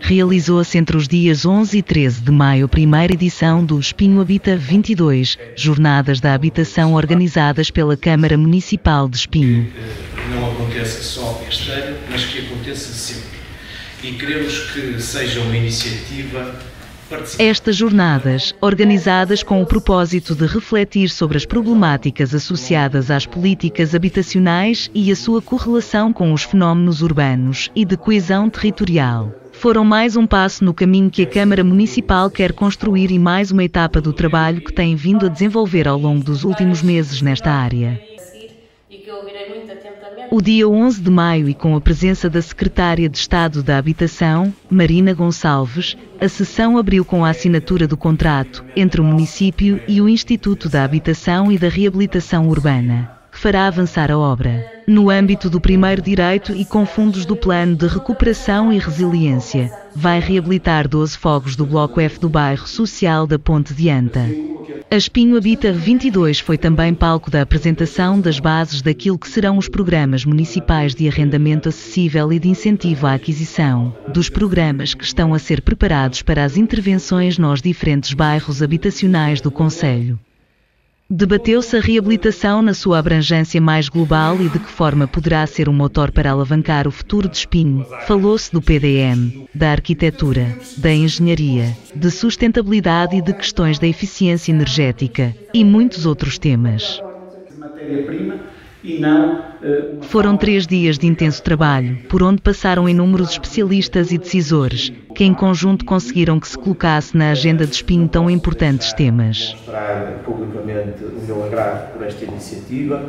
Realizou-se entre os dias 11 e 13 de maio a primeira edição do Espinho Habita 22, Jornadas da Habitação organizadas pela Câmara Municipal de Espinho. Não aconteça só este ano, mas que aconteça sempre. E queremos que seja uma iniciativa estas jornadas, organizadas com o propósito de refletir sobre as problemáticas associadas às políticas habitacionais e a sua correlação com os fenómenos urbanos e de coesão territorial, foram mais um passo no caminho que a Câmara Municipal quer construir e mais uma etapa do trabalho que tem vindo a desenvolver ao longo dos últimos meses nesta área. O dia 11 de maio e com a presença da Secretária de Estado da Habitação, Marina Gonçalves, a sessão abriu com a assinatura do contrato entre o município e o Instituto da Habitação e da Reabilitação Urbana, que fará avançar a obra. No âmbito do primeiro direito e com fundos do Plano de Recuperação e Resiliência, vai reabilitar 12 fogos do Bloco F do bairro Social da Ponte de Anta. A Espinho Habita 22 foi também palco da apresentação das bases daquilo que serão os programas municipais de arrendamento acessível e de incentivo à aquisição, dos programas que estão a ser preparados para as intervenções nos diferentes bairros habitacionais do Conselho. Debateu-se a reabilitação na sua abrangência mais global e de que forma poderá ser um motor para alavancar o futuro de Espinho. Falou-se do PDM, da arquitetura, da engenharia, de sustentabilidade e de questões da eficiência energética e muitos outros temas. Foram três dias de intenso trabalho, por onde passaram inúmeros especialistas e decisores, que em conjunto conseguiram que se colocasse na agenda de espinho tão importantes temas. Mostrar publicamente o meu agrado por esta iniciativa,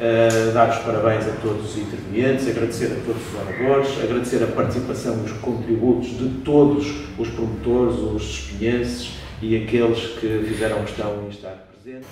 uh, dar os parabéns a todos os intervenientes, agradecer a todos os oradores, agradecer a participação e os contributos de todos os promotores, os espinhenses e aqueles que fizeram questão em estar presentes.